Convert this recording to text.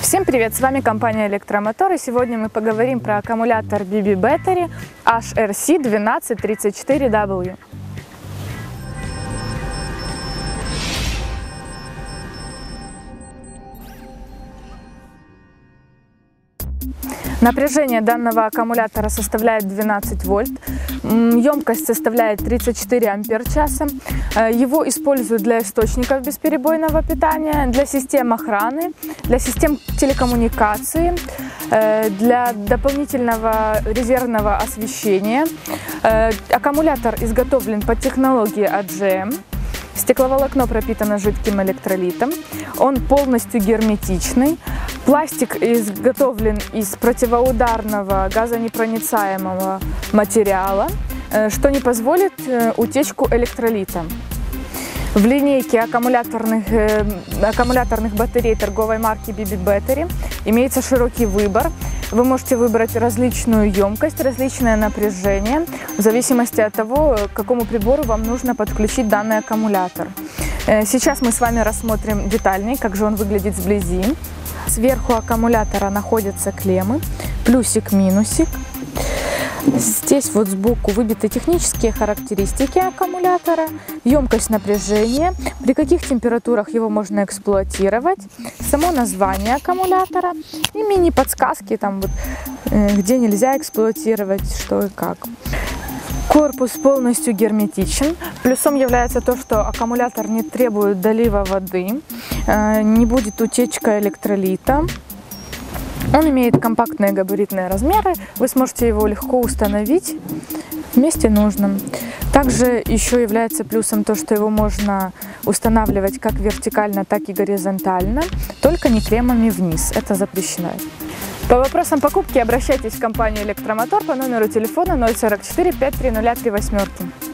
Всем привет, с вами компания Электромотор и сегодня мы поговорим про аккумулятор BB Battery HRC1234W. Напряжение данного аккумулятора составляет 12 вольт, емкость составляет 34 ампер часа. Его используют для источников бесперебойного питания, для систем охраны, для систем телекоммуникации, э, для дополнительного резервного освещения. Э, аккумулятор изготовлен по технологии AGM. Стекловолокно пропитано жидким электролитом. Он полностью герметичный. Пластик изготовлен из противоударного газонепроницаемого материала, э, что не позволит э, утечку электролита. В линейке аккумуляторных, э, аккумуляторных батарей торговой марки BB Battery имеется широкий выбор. Вы можете выбрать различную емкость, различное напряжение, в зависимости от того, к какому прибору вам нужно подключить данный аккумулятор. Сейчас мы с вами рассмотрим детальнее, как же он выглядит сблизи. Сверху аккумулятора находятся клеммы, плюсик-минусик. Здесь вот сбоку выбиты технические характеристики аккумулятора, емкость напряжения, при каких температурах его можно эксплуатировать, само название аккумулятора и мини-подсказки, там вот, э, где нельзя эксплуатировать, что и как. Корпус полностью герметичен. Плюсом является то, что аккумулятор не требует долива воды, э, не будет утечка электролита. Он имеет компактные габаритные размеры, вы сможете его легко установить в месте нужном. Также еще является плюсом то, что его можно устанавливать как вертикально, так и горизонтально, только не кремами вниз, это запрещено. По вопросам покупки обращайтесь в компанию «Электромотор» по номеру телефона 044 530 38.